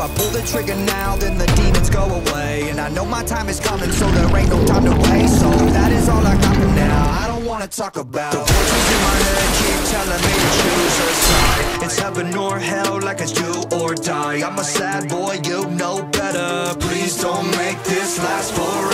I pull the trigger now, then the demons go away. And I know my time is coming, so there ain't no time to waste. So that is all I got for now, I don't wanna talk about The voices in my head. Keep telling me to choose a side. It's heaven or hell, like it's do or die. I'm a sad boy, you know better. Please don't make this last forever.